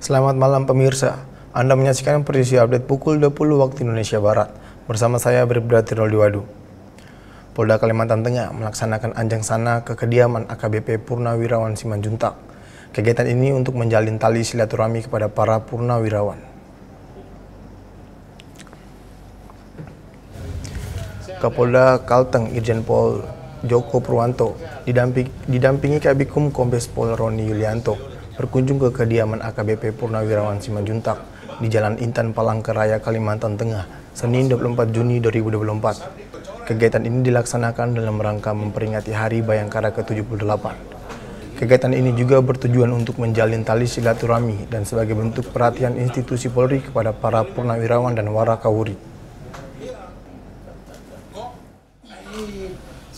Selamat malam pemirsa. Anda menyaksikan presisi update pukul 20 waktu Indonesia Barat. Bersama saya Bribda Tirol Diwadu. Polda Kalimantan Tengah melaksanakan anjang sana ke kediaman AKBP Purnawirawan Simanjuntak. Kegiatan ini untuk menjalin tali silaturahmi kepada para purnawirawan. Kapolda Kalteng Irjen Pol Joko Purwanto didampingi, didampingi Kabikum Kombes Pol Roni Yulianto berkunjung ke kediaman AKBP Purnawirawan Simanjuntak di Jalan Intan Palangkaraya, Kalimantan Tengah, Senin 24 Juni 2024. Kegiatan ini dilaksanakan dalam rangka memperingati Hari Bayangkara ke-78. Kegiatan ini juga bertujuan untuk menjalin tali silaturahmi dan sebagai bentuk perhatian institusi Polri kepada para purnawirawan dan warakawuri.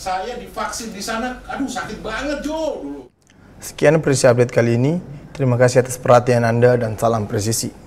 saya divaksin di sana, aduh sakit banget Jo dulu. Sekian presisi update kali ini. Terima kasih atas perhatian Anda dan salam presisi.